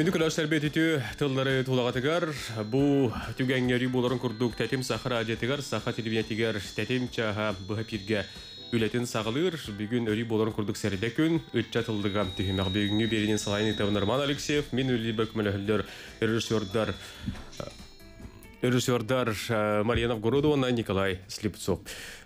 Күнді күләштер бетіті тыллары тулағатыгар, бұ түгәңгері боларын күрдік тәтім сақыр адетігар, сақа телевизиятігар тәтім чаға бұға пирге үлетін сағылыр, бүгін өрі боларын күрдік сәрді күн, үтча тылдыға түйімәқ бүгінгі берінен салайын етавын Арман Алексеев, мен өлі бөкмілі режиссердар режиссердар Марьяна Городовна, Николай Слепцов.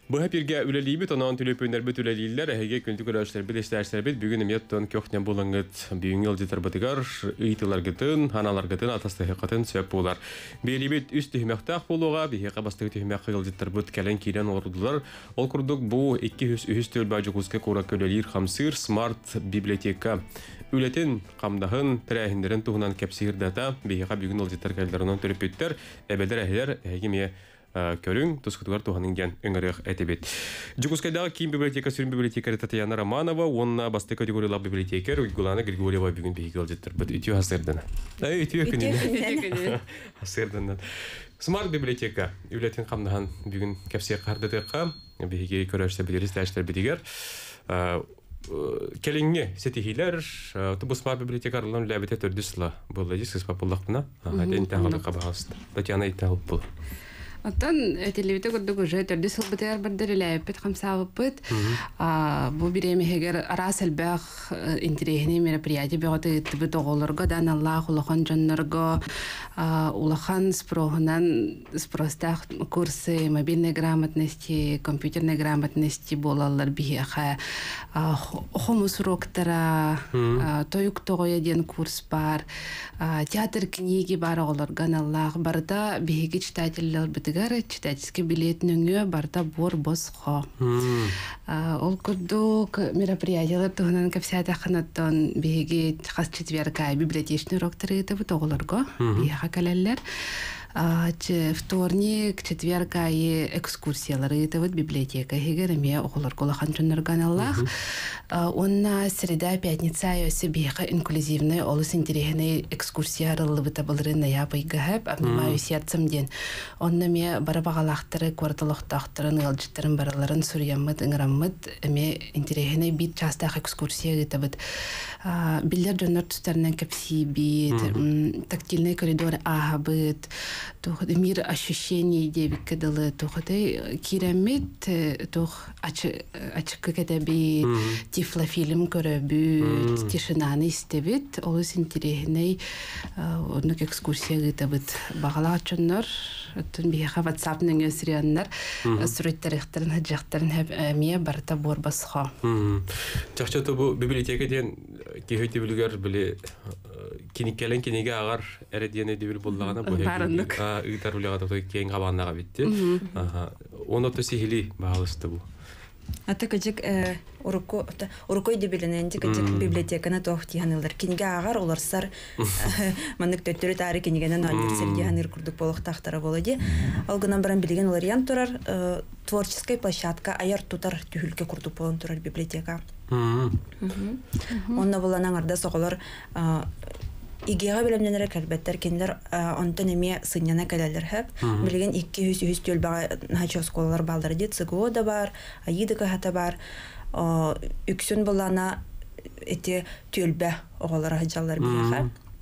Бұға пирге үлелейбіт, онан түлепөнер бүт үлелейлер, әйге күнді көрәшілер біт, эстәрсілер біт, бүгін еметтон көқтен болыңыт, бүгін елдетер бұтығар, ұйтылар гітін, ханалар гітін, атасты хиқатын сөп болар. Бейлейбіт үст түймәқтақ болуға, бейхеқа бастығы түймәққа елдетер бұт кәлен кейден ордылар. Ол күрдік бұ 200 төл бәжі құзға көра көлелер қамсыр смарт библиотека. Үлетін қамдағын пірәхіндерін туғынан кәпсігір дата, бейхеқа бүгін елдетер кәлдерінен түріп өттер, әбәдер әхілер әйгеме көрүң тускутугар туханын ген өңөрөк этебит. Жукускайдагы кийим библиотека сүрүн библиотекари Татьяна Романова, онна басты категориялар библиотекер Гулана Григорьева бүгүн бейгил жеттер. Бит үтү хасырдан. Ай үтү күнүн. Хасырдан. Смарт библиотека үлетин камдахан бүгүн кепсе кардыдыкка биге көрөштө билерис даштар бидигер. Келинге сетихилер, тубу смарт библиотекарларын ләбите төрдүсла. Булды диск папуллакна. Хаден тагылы кабаст. Татьяна итагыл бул. Оттан телевизор көрдүк уже төрдү сылбытыгар бардыр эләппет хамсабыппыт. Бу биремехегер арасылбах интересный мероприятие бөгөтө тыбыт оголорго дан Аллах улахан жоннорго улахан спрогунан спростах курсы мобильной грамотности, компьютерной грамотности болалар бихеха хомус уроктара тоюк тогоя ден курс бар. Театр книги бар оголорго Аллах барда биһиги читательлер битигер читательский билет нөңө барда бор босхо. Ол курдук мероприятиялар туһунан кепсиата ханаттан биһиги хас четверка библиотечный урокторы это оголорго биха калеллер вторник, четверг айы экскурсиялары это вот библиотека. Хигереме оголор колахан чоннорган Аллах. Онна среда пятница айосы биха инклюзивный олус интересный экскурсия рыллы табылыры ноябрь гэхэп обнимаю сердцем ден. Онна ме барабагалахтары кварталохтахтарын ялжыттарын бараларын сурьяммыт ыңыраммыт эме интересный бит частах экскурсия это вот биллер жоннор тустарынан кепси бит тактильный коридор ахабыт тух мир ощущений дебик кедалы тухаты киремит тух ачык кетеби тифлофильм көрөбүт тишинаны истебит олус интересный онук экскурсия гытабыт багала чоннор тун биха ватсапның өсүрүяннар сүрөттөрүхтөрүн хаджактарын хеп мия барта борбасха. Чахчаты бу библиотека ден кехөйте билгер биле киниккелен кинеге агар эредиене дибил буллагана бу Барындык. Ыйтар улягата той кең кабаннага битти. Аха. Оны то сихили багылысты бу. Ата кыжык урукко урукой дебилененди кыжык библиотеканы тох тиһанылар. Кинге агар оларсар манык төттөрү тары кинигенен университет диһаныр курдук болох тахтара болады. Ал гынан баран билген олар ян турар творческая площадка аяр тутар түһүлкө курдук болон турар библиотека. Онна булан аңарда соголор Игега билемненер кәлбәттәр киндер онтан эме сынняна кәләләр һәп. Билген 200 100 төл бага хачо сколалар балдар ди цыго да бар, аида хата бар. Үксүн булана эти төлбә оголар хаҗалар бия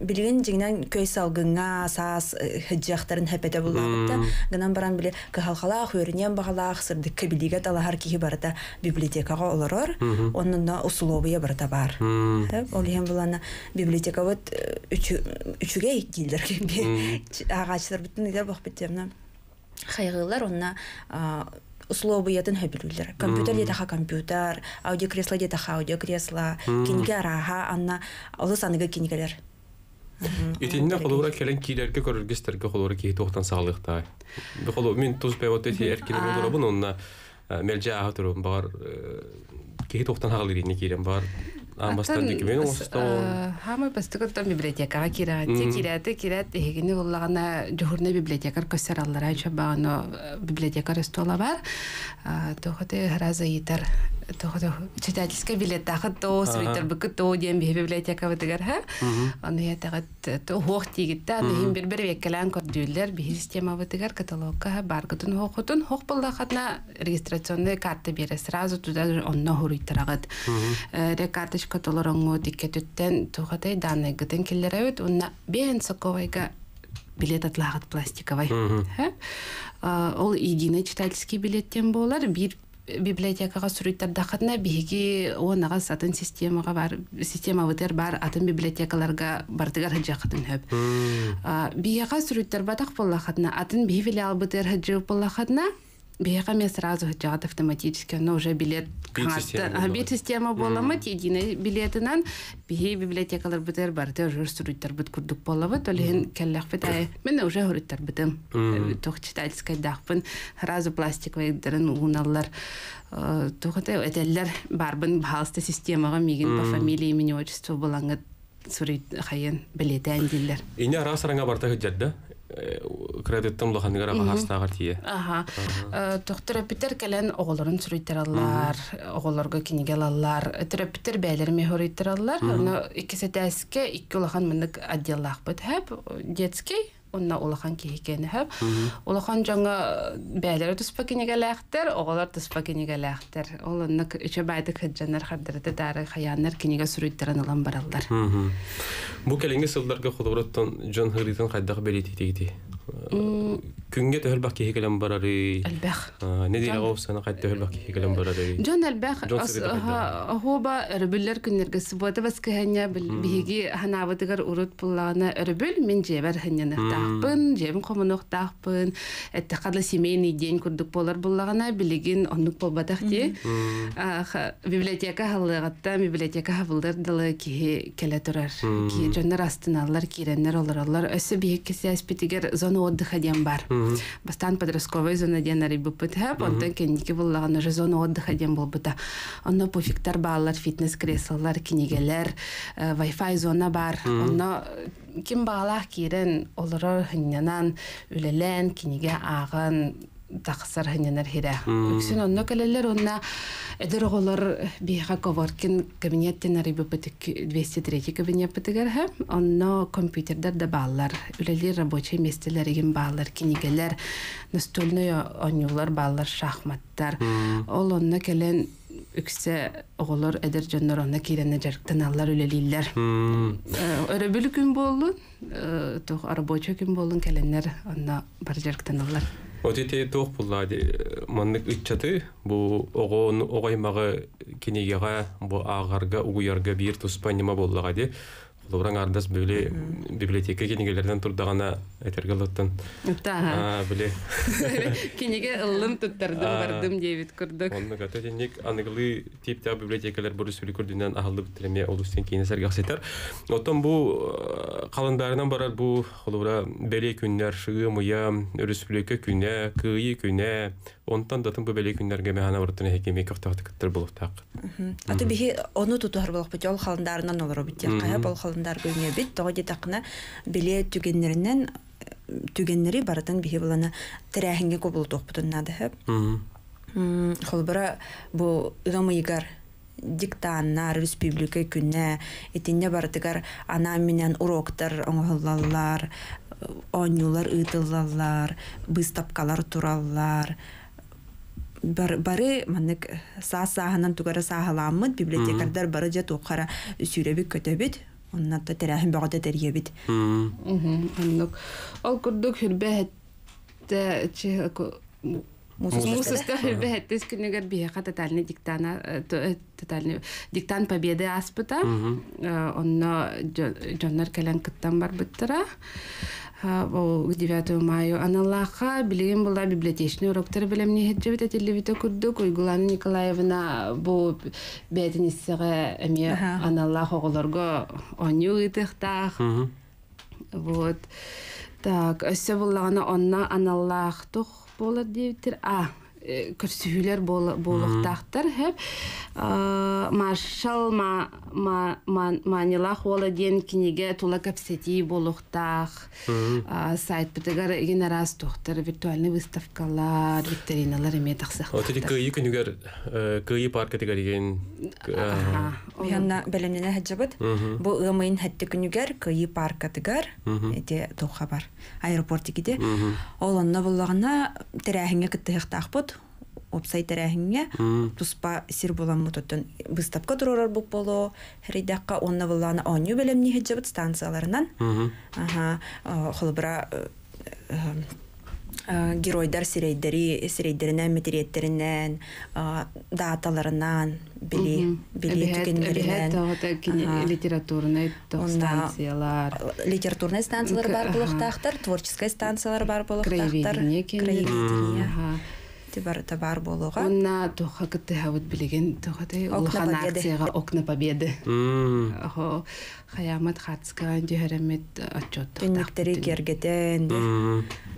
Билген жигнен көй салгыңа саас хеджактарын хепете буллабытта. Гынан баран биле кахалхала хөрнен багалах сырдык кебилиге талахар кихи барда библиотекага олорор. Оннан условия барда бар. Ол ем булана библиотека вот үчүгей дилдер кеби. Агачлар бүтүн иде бак битемна. Хайгылар онна условиятын хөбүлүлөр. Компьютер де таха компьютер, аудиокресло де таха аудиокресло, киниге араха, анна олы саныга кинигелер. Итинне холура келен килерге көрүлгестерге холура ки токтан саалыкта. Бу холу мен туз певот эти эркин болдура бун онна мелже ахатуру бар ки токтан хагалырыны кирен бар. Амбастан дики мен осто. Хама бастыгыттан библиотекага кират, кираты кират эгини буллагана жохурна библиотекар көсөраллар айча багано библиотекар стола бар. Тохоте хараза итар читательский билеттахы то суруйттар быкы то диэн биһи библиотека бытыгар ха аны ятагат то хуох тигитта аны хим бир бир веккелен көрдүүлер биһи система бытыгар каталогка баргытын хохотун хох булдахатна регистрационный карта бере сразу туда онно хуруйттарагат ре карточка толороңу диккетүттен тухатай данный гытын киллеребит унна бен соковайга билет атлагат пластиковый. Ха? А, Ол единый читательский билеттен болар. Бир библиотекаға сүрүйттердахатна биһиги онага сатын системага бар система вытер бар атын библиотекаларга бардыгар хаджахатын хөп бияга сүрүйттер батак боллахатна атын биһи филиал бытер хаджы Бияга мен сразу хаджагат автоматически, но уже билет болот. бит система боламыт единый билетынан биһи библиотекалар бытер барды уже сүрүйттер бит курдук болабыт олин келлах бит ай мен уже хүрүттер битим тох читательский дахпын сразу пластиковый дерен уналлар тухата этеллер барбын баалста системага. Мигин по фамилии имени отчество булаңыт сүрүйт хайын билетен диллер Ине ара сараңа барта хыджадда. Кредиттен лоханыгара бахастагар тие. Аха. Тохтырапитер келен оголорун сүрүйтер аллар, оголорго кинигел аллар, терапитер бәйлер мехорийтер аллар. Оны икесе тәске икки улахан мындык отделлах бит хэп, детский? Онна улахан кихикени хэп. Улахан жаңа бәйлер туспа кинигелэхтер, оголор туспа кинигелэхтер. Ол оннак үчө байды хыджанар хардырыты дары хаяннар киниге сүрүйттерен алан бараллар. Бу келеңге сылдарга худураттан Джон Хритен кайдагы белети Күнгө төхөл бак кехелем барары. Әлбәх. Не дия гавсана кайда төхөл бак кехелем барары. Джон хайда. хоба күннерге суббота баскыһanya биһиги ханабытыгар урут пуллана рөбүл мен жебер ханнянахтахпын, жебин комунохтахпын, эттехадлы семейный день курдук болар буллагана билигин оннук болбатах ди. Библиотека халлыгатта библиотека хабылдар дылы ки келе турар. Ки астыналар, биһик кесәс питигер зона отдыха ден бар. Бастан подростковый зона ден ари бупыт хэп, онтан кенники буллаган уже зона отдыха ден болбыта. Онно пуфиктар баалар, фитнес креслолар, кинигелер, э, Wi-Fi зона бар. Онно ким баалах кирен олорор хыннянан үлелен, киниге аган тақсар хынянар хире. Үксүн онно келелер онна эдер оголор биха коворкин кабинеттен ари бупытык 203 кабинет бытыгар хэп. Онно компьютердер да баалар, үлелер рабочий местелеригин баалар, кинигелер, настольный онюлар баалар, шахматтар. Ол онно келен үксе оголор эдер жоннор онна кирене жарктан аллар үлелилер. Өрөбүл күн болду, тох рабочий күн болдун келеннер онна бар жарктан аллар. Отите тох буллади маннык итчаты бу огон огаймагы кинигега бу агарга угуярга бир туспа нема боллага ди. Лоран ардас böyle библиотека кинигелерден турдагана этергелоттан. Та. А, биле. Кинеге ыллым туттардым А. бардым дебит курдук. Онны гата денек аныгылы типта библиотекалар бурус күрдүнөн ахылды битерме олустен кийин сарга сетер. Отон бу каландарынан барар бу холура беле күннәр шыгы мыя республика күнә, кыйы күнә, онтан датын бу беле күннәргә мәхана вартына хекеме кафтахты кыттыр булуктак. Аты биһи оны тутуһар болох бит ол халындарынан олор бит. Кая бол халындар гөнье бит. Тога дитакна биле түгеннәреннән түгеннәре баратын биһи булана тирәһингә кобул топутун нады хэп. Холбара бу ыламыйгар диктаннар республика күнә этинне бардыгар ана менен уроктар оңголлалар онюлар ытыллалар быстапкалар тураллар бар бары маннык саа сааһынан тугара сааһаламмыт библиотекардар бары же туохара сүребик көтөбүт оннатта терәһин бөгөтө терьебит. Ол курдук хүрбәһәттә чи Мусуста хүрбәһәттә скинегер биһә тотальный диктана тотальный диктан победы аспыта. Онно жоннар келен кыттан бар Ол 9 мая аналаха билеген була библиотечный уроктар белем не хеджебе телевизор курдук Уйгулана Николаевна бу бәдинисеге эме аналах оголорго оню итехтах. Вот. Так, өсө буллагана онна аналлах тух болар диптер. А, көрсүһүлер болуктактар хэп маршал манилах ола диен киниге тула капсети болуктах сайт битегар ген раз тохтар виртуальный выставкалар викториналар эме таксак Вот эти кыйы күнүгер кыйы парка деген Бианна белемнене хаджабыт. Бу ымын хатты күнүгер кыйы паркатыгар эте тоха бар. Аэропорт иде. Ол онна терәһиңе кыттыктакпыт. Опсай терәһиңе туспа сир булам мутотон выставка турар бук боло. Хридакка онна буллагына оню белемни хаджабыт станцияларынан. Ага, холбра геройдар сирейдери сирейдеринен метериеттеринен даталарынан били били түкеннеринен литературный станциялар литературный станциялар бар булуктактар творческий станциялар бар булуктактар краеведение бар бар болуга. Онна тоха кытты хавыт билеген тохатай улхан акцияга окна победы. Охо хаямат хацка дюхеремет отчет түннүктери кергетен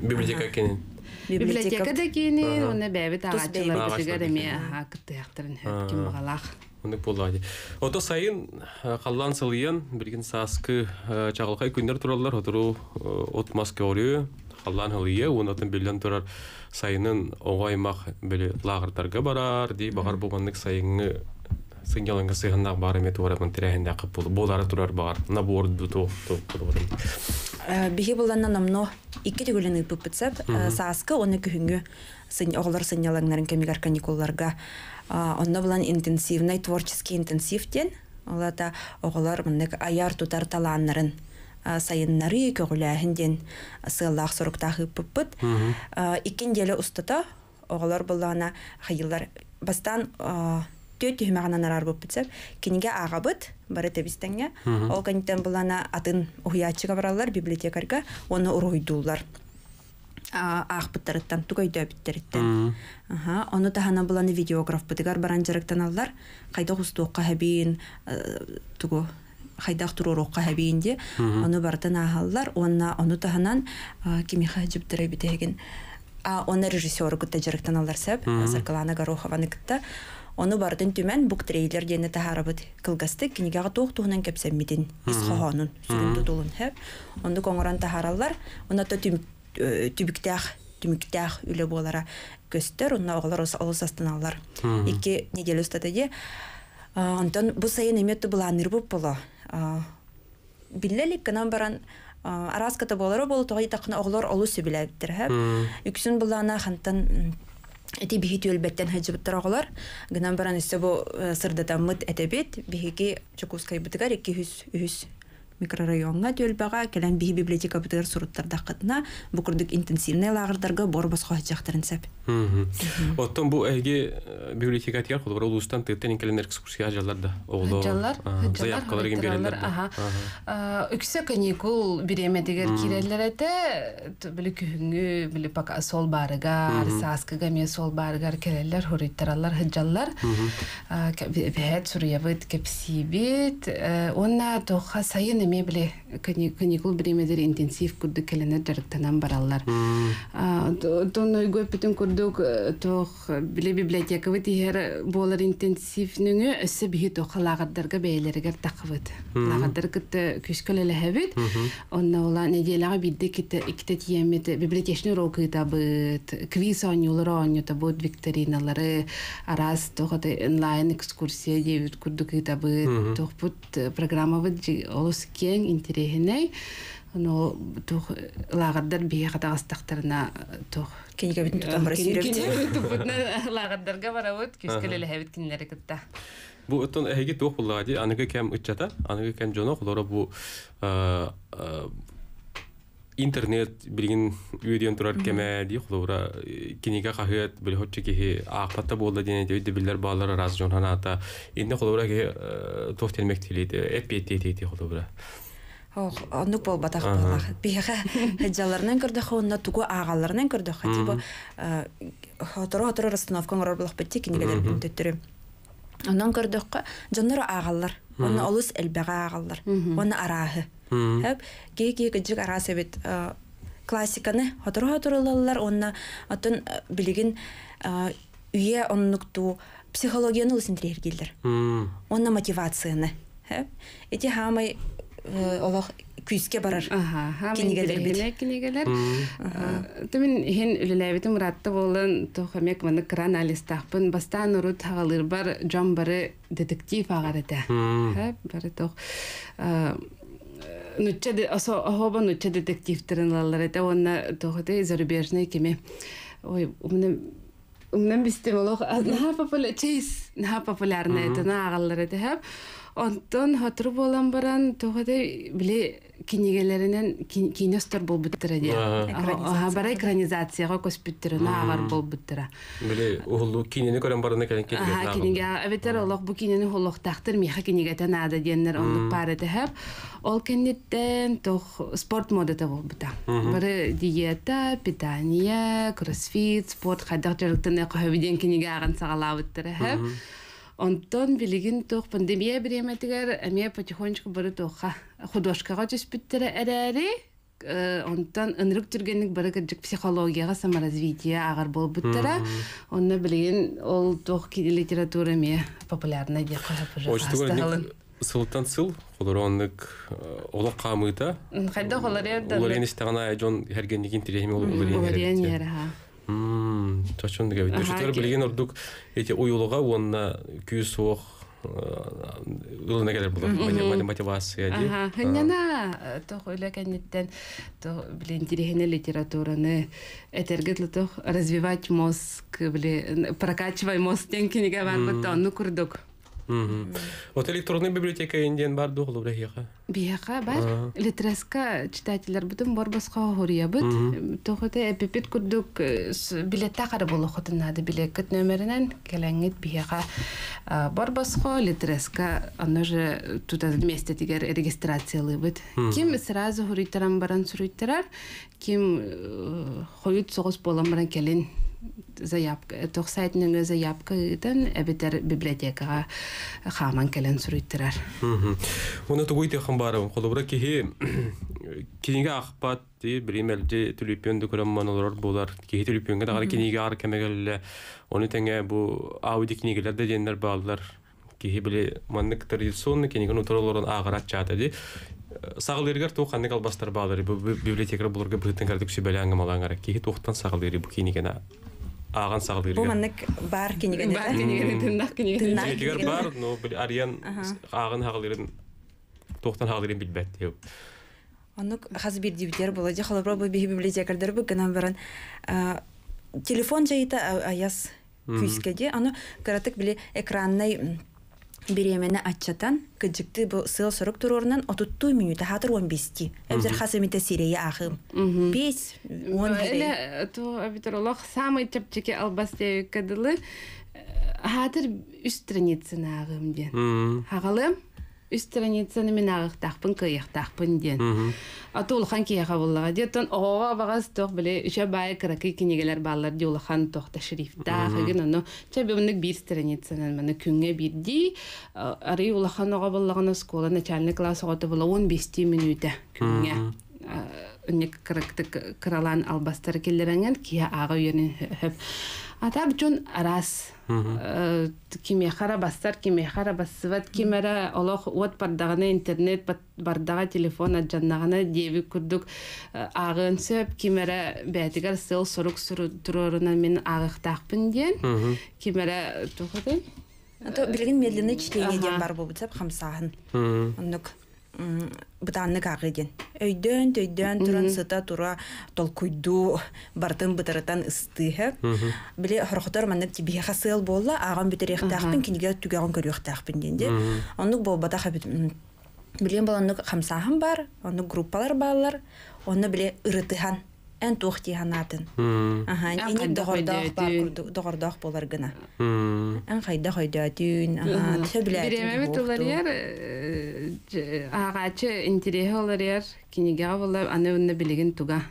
библиотека кенен библиотека. Да кенен онна бәбит агачылар аха кытты яктарын ким багалах Ундuk боллади. Ото сайын қаллан сылыян бірген саскы чағылқай күндер туралар отыру от маскеорию қаллан хылыя онатын билен турар. Сайынын оғаймақ біле лагыртарга барар ди багар болганнык сайынгы сыңяланга сыгыннак бар эме туарабын тирәһендә кып бул болары турар бар на борду то то биһи буланна намно икки төгүлен ыпып битсеп сааскы оны күһүнгү сын оголор сынялаңнарын кемигар каникулларга онно булан интенсивный творческий интенсив ден олата оголор мындык аяр тутар талааннарын сайыннары көгүлээхин ден сыыллаах соруктаах ыппыппыт иккин деле устата оголор буллаана хайыллар бастан төт түһүмәгәннән арар булып битсәп киниге агабыт бары тебистәңгә ол каниттан булана атын уһуячыга баралар библиотекарга оны уруйдулар аахпыттарыттан тугайда биттериттен аха оны тахана буланы видеограф бытыгар баран жарыктан аллар. Кайда хустуокка хабиин тугу хайдах туруруокка хабиинде оны бартан аахаллар онна оны таханан кимиха жыптыры битеген а оны режиссеры кытта жарыктан аллар сэп саркалана горохованы кытта. Оны бардын түмән бук трейлер дене тахарабыт кылгасты кинигага тух тухнан кепсеммитин ис хохонун сүрүндү тулун коңоран тахараллар, оны то түмүктәх үле болара көстөр, онна олус астаналар. Антон бу сайын эметті буланыр буп боло. Биллелик канан баран араската болары болу тоғай тақына оғылар олу сөбіләбіттір. Үксін булана хантан Эти биһи түөлбәттен хаҗыбыттар оголар. Гынан баран исте бу сырдатаммыт этебет биһиги Чукускай бытыгар 200 микрорайонга төлбага келен биһи библиотека бытыгар суруттарда кытна бу курдук интенсивный лагердарга борбос хожактарын сәп. Оттон бу эге библиотека тигәр кулбар улустан тыттан келен экскурсия жалларда. Огло. Жаллар, заявкалар ген берелер. Аха. Үксә каникул биреме дигәр кирәләр әтә биле күһүнгү биле пока сол барыгар, саскага ме сол барыгар келәләр хориттаралар хаҗаллар. Бәһәт суриябыт кепсибит. Онна тоха сайын эме биле каникул биремедер интенсив курдук келене жарыктанан бараллар. Тон ойгой бүтүн курдук тох биле библиотека бит ихер болар интенсив нүңү өссө бихи тох лагардарга бәйләргә тақыбыт. Лагардар кытты күскөлеле хәбит. Онна ола неделяга бидде китте икте тиемет библиотечный урок табыт. Квиз онюлар онюта бут викториналары арас тохоты онлайн экскурсия дебит курдук табыт. Тох бут программа бит олус кең интересней. Но тух лагардар бие хатагастактарына тух Кенеге битин тутан бара сүйрәп. Лагардарга барабыт күскелеле хәбит кинләре кытта. Бу оттон эһиги туох буллагади, аныгы кем ыччата, аныгы кем жоно, холора бу интернет билген үйден турар кеме ди холора киниге кахыт бил хотче ки акпатта болда дене де билер балар раз жон ханата инде холора ки туох телмек тилит эппетти тити холора Ох, онук бол батак болах. Биха хаджаларынан көрдөх онна тугу агаларынан көрдөх. Типа хоторо хоторо расстановка ngoror болах бетти кинигелер бүтөттүрү. Онан көрдөх жоннор агаллар. Онна олус элбега агаллар. Онна арахы. Хеп ки ки гыжык арасы бит классиканы хоторо хоторолалар онна атын билигин а, үйе оннукту психологияны улсинтирер келдер М. онна мотивацияны хэ эти хамай э, олох күйіске барар Кинигелер бит. кинегелер. Тэмин хин үлеләбитим ратта болын тохамек маны кран алистахпын бастан урут хагалыр бар жон бары детектив агарыта. Бары тох нучча де осо хоба нучча детективтерин лаллар это онна тохоте зарубежный кеме. Ой, у меня Умнан бистем олох наха популяр чейс наха популярный это на агаллар это хап. Онтон хатыр болан баран тоғады біле кинегелеринен кинестор бол буттыра де. Аха бара экранизацияға көспүттүрө наагар бол буттыра. Биле улу кинени көрөн барына келен Аха кеткен. кинеге эветер олох бу кинени холлохтактыр миха кинегете нада диеннер онлук пары хап. Ол кеннеттен тох спорт модата бол бута. Бары диета, питание, кроссфит, спорт хайдак жарыктан эко кинеге аган сагалабыттыра хап. Онтон билигин тох пандемия биреметигер эме потихонечку бары тоха. Художкага түспүттер эрэри онтон ынырык түргенник бары кырдык психологияга саморазвитие агар болбуттара онна билигин ол ки литература ме популярна де Очтуган сылтан сыл, холороннык олақ қамыта. Хайда холар Олар ердан. еністағана жон олар яра. Мм, чачон деге бит. Аха, Шутар ке- билген ордук эти уюлуга онна күйү соох ылына келер булар. Мотивация ди. Ага, ханьяна тох ойле кеннеттен то билен дирехене литератураны этергетле тох развивать мозг, биле прокачивай мозг тен кинеге бар бут онну курдук. Вот электронный библиотека инден бар дуглу брехиха. Бияка бар. Литреска читательлер бутун борбосқа хория бут. Тохоте эпипит курдук билетта кара болу хотунады билет нөмеринен келеңит бияка борбосқа литреска аны же тута вместе тигер регистрациялы бут. Ким сразу хорийтаран баран суруйттарар, ким э, хоют соғыс болан баран келин заявка тох сайтының заявка итен эбитер библиотекага хаман келен суруйттарар. Мгм. Уна тугуй те хамбара, холобра кихи киниге ахпат ди биримелди түлүпөндү көрөм манолор булар. Кихи түлүпөнгө дагы киниге ар кемегелле. Оны теңе бу ауди кинигелер де дендер баалар. Кихи биле маннык традиционный киниге нуторолорун агырат чата ди. Сагылыргар туханнык албастар баалар. Бу библиотекалар буларга бүтүн кардык сүбеле аңгамалаңар. Кихи тухтан сагылыры бу кинигена бу сагылырга. маннык бар кинеген Бар. Тыннак. Егер бар, но бил ариан агын хагылырын тухтан хагылырын билбет. деп. Онук хаз бир дибитер бола же холобро бу биһи библиотекардар бу гынан баран телефон жайыта аяс күйскеде аны каратык биле экраннай м, биремени аччатан кыджыкты бу сыл сорок турорунан отуттуу минута хатыр он бести эбзер хасымите сирeye ахым бес он Эле то абитуролог самый чапчеке албасте кадылы хатыр үст страницаны агым ден. Мм. Хагалым үст Страницаны мен агыктакпын кыяктакпын ден. Аты улхан кияга буллага детон ого багас тох биле үчө бай краки кинегелер баллар ди улхан тохта шрифта хаген оно чабы мынык бир страницаны мына күнгө бирди ары улхан ого буллагана школа начальник класс ого була 15 минута күнгө кырыктык кыралан албастар келлеренген кия ага үйөнү хөп атар жон арас киме хара бастар киме хара бассыбат кимера олох уот бардагана интернет бардага телефон аджаннагана деби курдук агын сөп кимера бәтигер сыл сорук туроруна мен агыктакпын диен кимера тухады то билген медленный чтение ден бар бу бутсап хамсаһын. Мм. Бытанны кагыден өйдөн төйдөн туран сыта тура толкуйду бартын бытырытан ыстыһы биле хорохотор маннык тибиһе хасыл болла аган битерехтаахпын киниге түгәгөн көрүөхтаахпын денде онук болбата хабит билен баланнык хамсаһын бар онук группалар баалар онны биле ырытыхан эн туохтиһанатын Мм. аха курду- догордоох болар гына. Эн хайда хойдоотун аха төбүлээтин Биремебит туохту. уларыяр агачы интереhe оларыяр кинеге болар аны үнне билеген туга.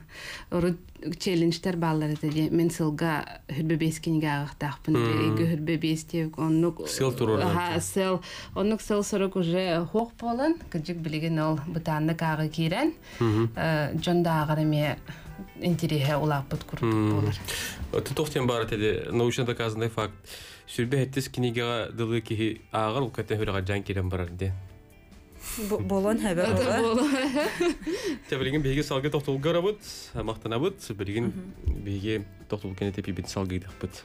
Ору челленджтер баллар эти мен сылга хүрбе бес кинеге агактакпын эге хүрбе бес деп оннук Сыл турурдан Ага, сыл оннук сыл сорок уже хок болан кыжык билеген ол бутанны кагы кирен жонда агырыме интереhe улааппыт курдук болар Ты тохтен бар теде научно доказанный факт. Сүрбе хеттес кинигага дылы кихи агыр ул кете хүрага жан кирен барар де. Бу- болон хәбе ола. Те билген беге салгы тохтул гарабыт, мактанабыт, билген беге тохтул кене тепи бит салгы дахпыт.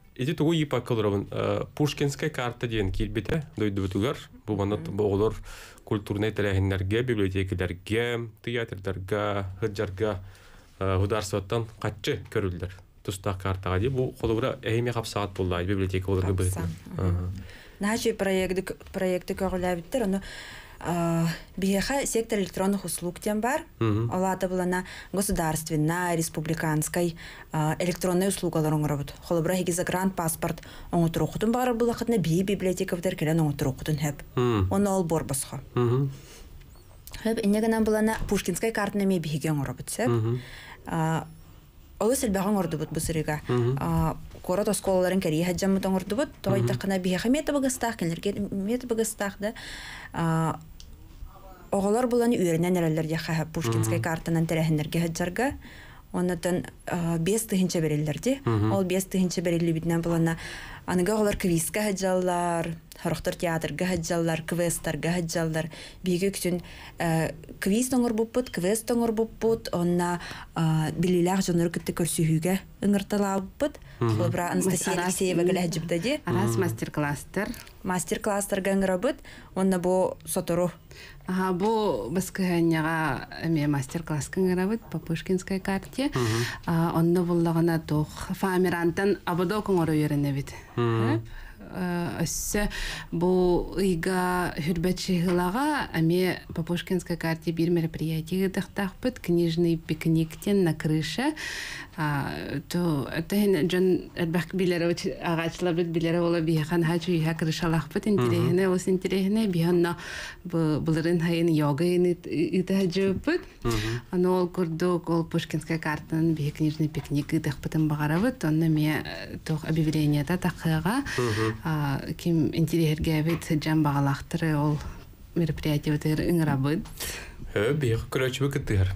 Эти тугу ипа калырабын. Пушкинская карта диен килбите дойду бутугар. Бу манат боголор культурный тәрәһеннәргә, библиотекаларга, театрдарга, хыджарга государствоттан катчы көрүлдер. Туста картага ди бу холобра эһиме капсаат буллай библиотека оларга быт. Нахачи проекты проекты көрүләбиттер, аны биеха сектор электронных услуг тем бар. Алата булана государственная, республиканской электронная услугалар оңробут. Холобра хиги загрант паспорт оңотурукутун бар булахытна би библиотека битер келен оңотурукутун хеп. Оны ол бор босхо. Хеп иннегенен булана Пушкинская картына ме биге оңробут сеп. Олы сілбәғін ордубут бұсырыға. Корот осколаларын кәрі хаджаммыт оңырдубут. Той тақына бияға меті бұғыстақ, келерге меті бұғыстақ да. Оғалар бұланы үйерінен әрәлер яқа Пушкинскай картанан тәрәхінлерге хаджарға. Оннан бес тыхынча берелерди. Ол бес тыхынча берелі бітінен бұлана аныга олар квизка хаджаллар, хорохтор театрга хаджаллар, квесттарга хаджаллар. Биге күтүн квиз тоңор буппут, квест тоңор буппут, онна билилах жонор кытты көрсүһүгө ыңырталааппыт. Холбра Анастасия Алексеева геле хаджыбдади. арас мастер-класстар Мастер-класстарга ыңырабыт. Онна бу сотору Ага, бу баскыһанняга эме мастер-класс кыңырабыт по Пушкинской карте. Онно буллагана тух фамирантан абодо коңоро үйренебит. Өссө бу ыйга хүрбәтчыгылага эме по Пушкинской карте бир мероприятие дыхтахпыт книжный пикниктен на крыше. То это Джон Элбак Билерович агачлар бит билере ола бихан хачу иха крышалахпыт интересне ос интересне биhanna буларын хайын йога ини итаҗыпыт. Аны ол курдук ол Пушкинская картан би книжный пикник идахпытын багарабыт. Онны ме тох объявлениеда такыга ким интересге бит жан багалахтыры ол мероприятие битер ыңрабыт. Хө биһиги көрөчүбү кыттыгар.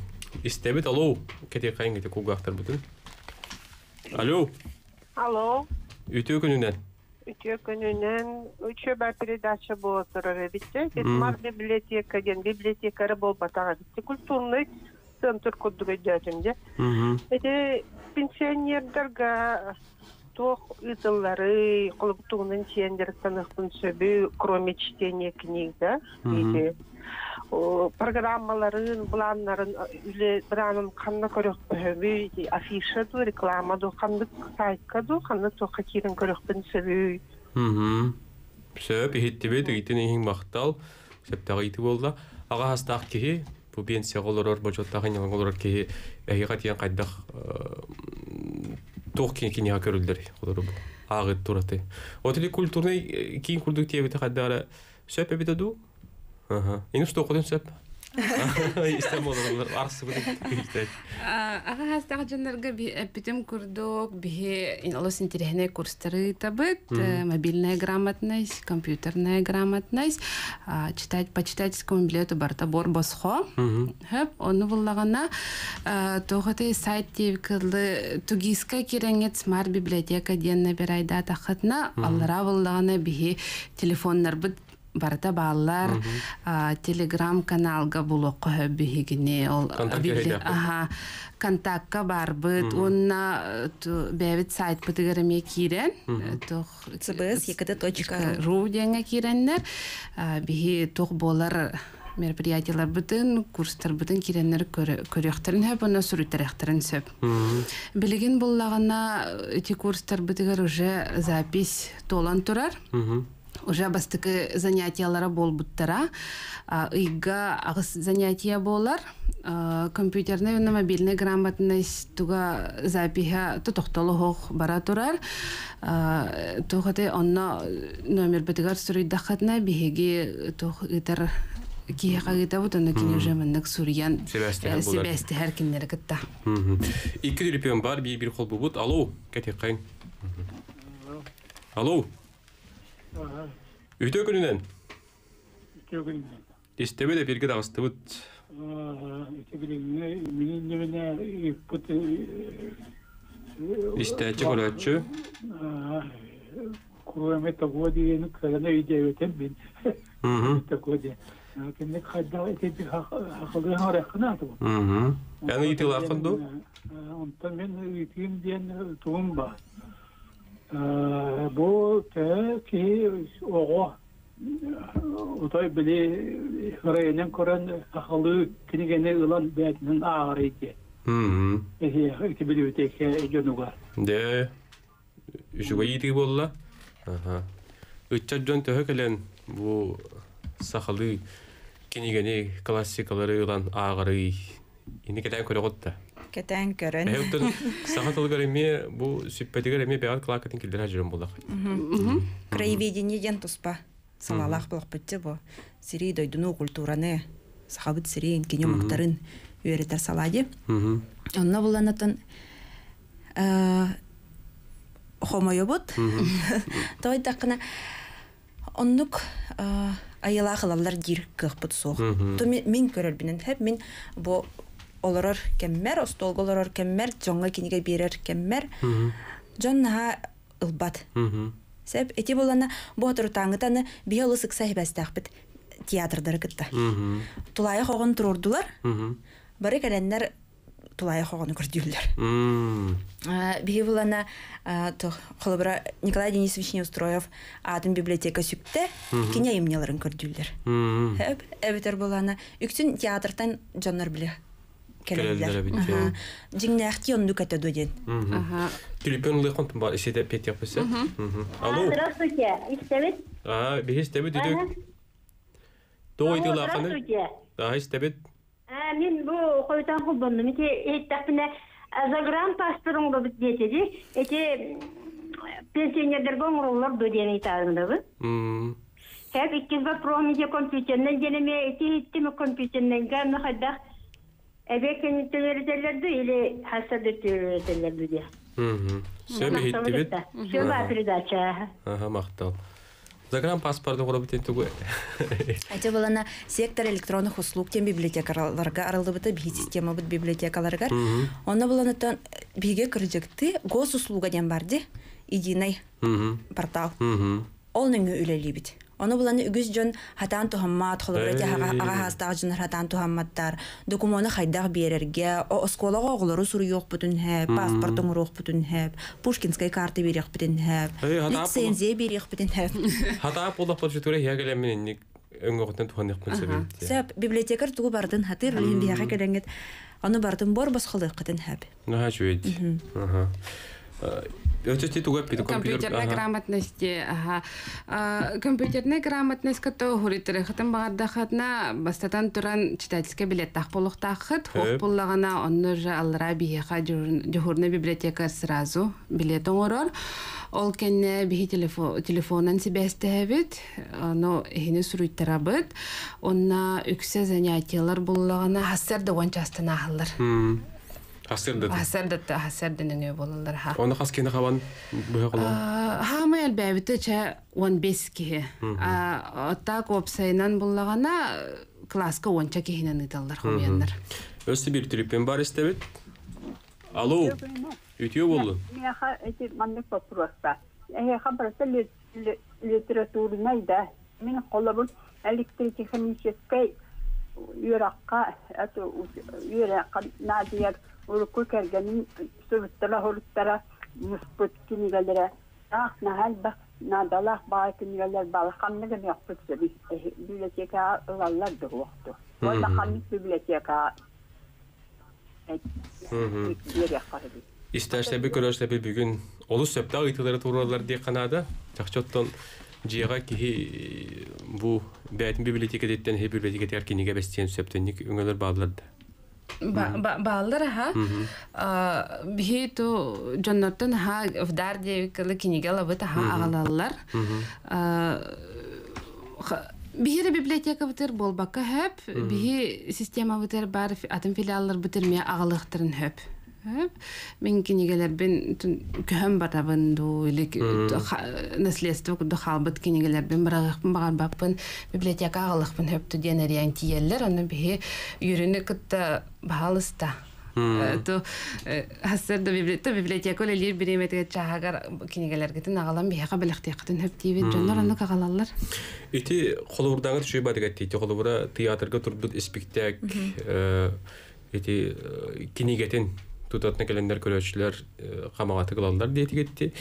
Истебит алло, кете кайын кете кугактар бүтүн. Алло, Алло, үтө күнүнөн. үтө күнүнен үчө бар передача боло турар эбитте. Смарт библиотека ген библиотекары болбатага битте. Культурный центр кудуга дятымде. Эти пенсионердерга тох ытыллары, колуктугунун чендер саныктын сөбү, кроме чтения книг, да, о, программаларын, планнарын үле бранын канна көрөк бөбү, афиша ду, реклама ду, канны сайтка ду, канны тоқа кирин көрөк бін сөбү. Сөп иһиттибе дигитин иһин мактал, септагы ити болда. Ага хастак кихи, бу пенсия голорор бочоттагы голорор кихи, эһига тиен кайдах тух кин кин я көрүлдер голору бу. Агы тураты. Отли культурный кин курдук тиебите кайдара сөп эбитеду. Ага. Ини сто коден сөп. Истемолор арсы бу. Ага хастак жаннарга битем курдук бихе олос интересные курстары табыт, мобильная грамотность, компьютерная грамотность, читать по читательскому билету барта бор босхо. Хеп, оны буллагана тогыты сайт тевкылы тугиска киреңет смарт библиотека диенне берайда тахатна аллара буллагана бихе телефоннар бит барта баллар телеграм каналга булок бихигине ол аха контактка барбыт. Онна бэбит сайт кирен тох CBS екіді точка. ру. деңе киреннер бихи тох болар мероприятиялар бытын курстар бытын киреннер көрөктерин хэп онна сүрүттерехтерин сөп. Билигин буллагана эти курстар бытыгар уже запись толан турар. Уже бастыкы занятиялары болбуттара а, ыйга агыс занятия болар компьютерный уна мобильный грамотность туга запиха тутохтолохох бара турар А, тухаты онно номер бетигар суруйдахатна биһиги кие кагыта уже сурьян кытта Мгм. Икки телефон бар, бир бир кол бубут. Алло, кетек кайын. Алло. Үтө күнүнен. Истебе де бирге дагыстыбыт. Истечи көрөчү. Куруэме тагуди калана видеотен бин. Мгм. Тагуди. Кенне хадда эти хакылы харакна ту. Мгм. Яны итил акынду. Онтан мен итим диен туум ба. Ки биле үтәкә җонуга. Де. Жүгө ити болла. Аха. Үтчә жон төһө келен бу сахалы кинигени классикалары улан агыры. Ини кетен көрө готта. Кетен көрөн Эһуттан сахатыл гәреме бу сүппәтигә реме бәгат клакатын килдер хәҗрем булдык. краеведение ден туспа салалах булак битте бу сири дойдуну культураны сахабыт сирин кине мактарын үйрәтер салади онна буланатын э хомойобот той такына оннук э, айыла кылалар дир кыхпыт то мен хеп мен бу олорор кеммер остолголорор кеммер жоңга киниге берер кеммер Мгм. жон наха ылбат Мгм. Сәп, эти болана бу отуру таңытаны биолы сыкса хибастахпыт театрдары кытта. Мгм. Тулая хогон турурдулар, Мгм. бары кәләннәр тулая хогоны көрдүләр. Мм. Бихи болана то холобра Николай Денисович Неустроев атын библиотека сүкте кине имнеларын көрдүләр. Мм. Хәп, әбетер болана үксүн театртан жоннор биле Келелер. Жиңнәхти онну. Ага. Телефон лыхын бар, иседе пет yapısı. Alo. Здравствуйте, İstebet. Aa, bir istebet düdük. Doğu idi laqını. Здравствуйте. Aa, istebet. Ә, Мен қойтан загран бит. Эти. Хәп компьютернен эти компьютернен гәмі қайдақ. Или хасады де. Все, ба, передача. Паспорты құрып бітен түгі. Әте болана сектор электронных услуг тем библиотекаларга арылды би система бит библиотекаларга. Онна боланатан биге кыржыкты госуслуга ден барды. Единый портал. Ол бит. Оны буланы үгүз жон хатан тухаммат, холобрати хастаг жон хатан тухамматтар. Документны хайдак берерге, о осколага оглары суру yok бүтүн хэп, паспортың рух бүтүн хэп, Пушкинская карта берек бүтүн хэп, лицензия берек бүтүн хэп. Хата болдық бұл өңгі құттан туған еқпін себеп. Сәп библиотекар тугу бардын хатыр лин бияга келеңет. Аны бардын бор басхалы кытын хэп. Наха жүйет. Аха. Компьютерная грамотность ага компьютерная грамотность кото хуритер хатан багарда хатна бастатан туран читательский билет тах полухтахыт Хэп. пуллагана онно же аллара биеха жухурна библиотека сразу билет оңорор ол кенне бихи телефон телефонан себестебит но хини суруйттарабыт онна үксе занятиялар буллагана хассарда вончастана ахыллар Хассарда хассарда неңе болалар ха Оны қас кені қабан бұға қолын. Хама әлбәбіті ча 15 кихи. Оттак опсайнан буллагана класска онча кихинен италдар хумяндар. Өсті бір телефон бар істебет. Алло. Үтіе болды. Мяха эти маннык вопроса. Э хабарса литературный да. Мен қолабын электротехнический юраққа это юраққа надияр урку кергенин сүрттара хорттара муспут кинигалера ах нахал ба надалах баа кинигалер балхамныгын яқпыт сөби библиотека ылаллар да уақты. Вала хамит библиотека Береққарби. Истәшләбе көрәшләбе бүгін олыс сөпті ағытылары туралар дей қанады. Жақчоттон жига кихи бу бәйтин библиотека деттен хе библиотека тер киниге бестен сөптенник өңөлөр бааларды Ба- ба- Баалар ха бихи то жоннортон ха вдар девикалы кинигала быт ха агалалар. Бихире библиотека бытыр болбакка хөп, бихи система бытыр бар атын филиаллар бытыр ме агалыктырын хөп. Мен кинигелер бен көһөм батабын ду или наследство ду халбыт кинигелер бен барагын багар баппын библиотека агалыкпын хөп ту денериан тиеллер аны бихи юрүнү кытта баалыста. То хасыр да библиотека библиотека лелир биреметге чагар кинигелерге тен агалам бихи белехтиякытын хөп тибит жоннор аны кагалалар. ити холурдаңы түшүй бадыгат тити холура театрга турдут спектак ити кинигетин тутатны келендер көрөчүлөр камагаты кылалар диетигетти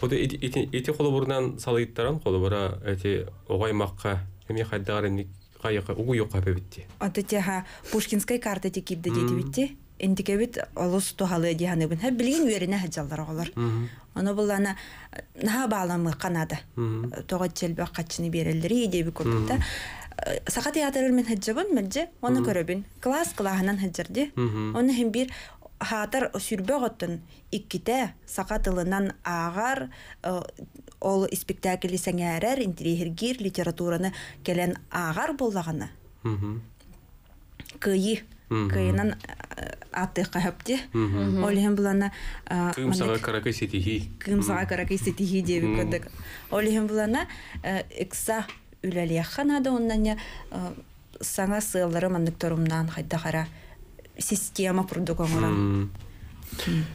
Хода ити холубурдан салыйттаран холубура эти огаймакка эми хайдагар эми кайыка угу yok битти Аты теха Пушкинская карта текибде деди битти. Эндикебит олус тухалы диханыбын. Хә билген үерене хаҗаллар алар. Аны булана наха бааламы канада. Тога челбе качыны берелдери дип күрдүктә. Сака театры мен хаҗабын мәҗе, аны көрөбин. Класс клаһынан хаҗырды. Аны һәм бир хатар сүрбе готтун икките сака тылынан агар э, ол спектакль сәңәрәр интеллигир литератураны келен агар буллаганы кыйы кыйынан аты кахапти олем булана кым сага каракай сетихи кымсага каракай сетихи деп көдік олем булана икса үләлияхана да оннан саңа сыылары мандык торумнан хайда хара система курдук оңоран